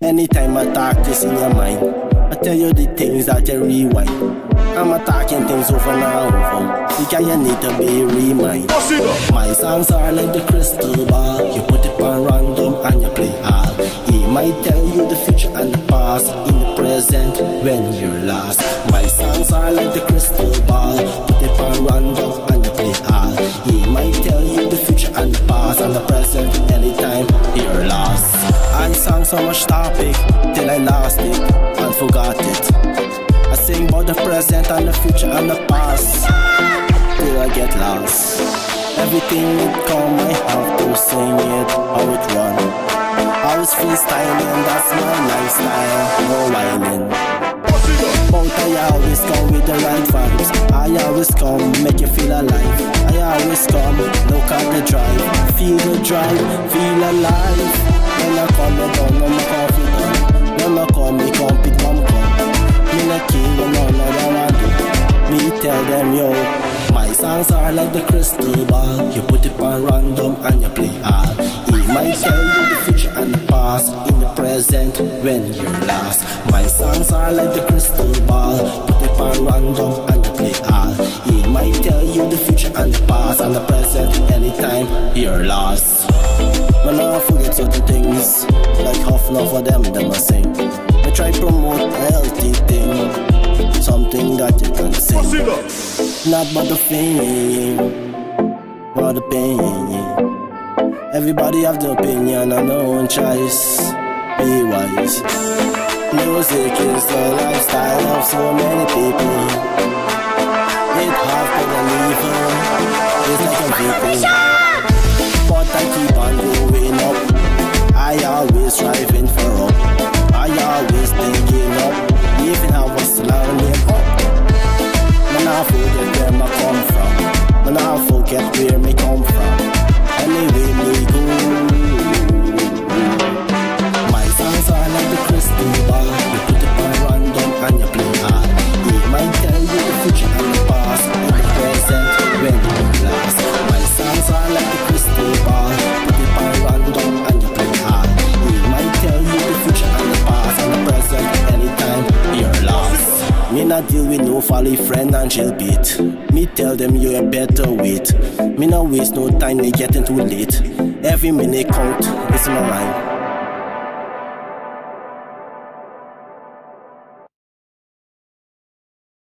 Anytime I talk, this in your mind. I tell you the things that you rewind. I'm a talking things over and over. Because you need to be reminded. My songs are like the crystal ball. You put it on random and you play hard. He might tell you the future and the past. In the present when you're lost. My songs are like the crystal ball. Put it on random and you play hard. He might tell you the future and the past and the present anytime. So much topic till I lost it and forgot it. I sing about the present and the future and the past till I get lost. Everything would come, I have to sing it how it run. I was freestyling, that's my lifestyle, no whining. But I always come with the right vibes. I always come, make you feel alive. I always come, look at the drive, feel the drive, feel alive. When I call I don't know my confident. When I come, me come pick mom come. Me not kill them I do. Me tell them yo, my songs are like the crystal ball. You put it on random and you play hard. He might tell you the future and the past in the present when you're lost. My songs are like the crystal ball. Put it on random and you play hard. He might tell you the future and the past and the present anytime you're lost. When I forget certain things, like half enough of them, them I sing. I try promote a healthy thing, something that you can sing. Not about the fame, but the pain. Everybody have their opinion and their own choice. Be wise. Music is the lifestyle of so many people. Me not deal with no folly friend and chill beat. Me tell them you're better wait. Me not waste no time, they getting too late. Every minute count, it's my rhyme.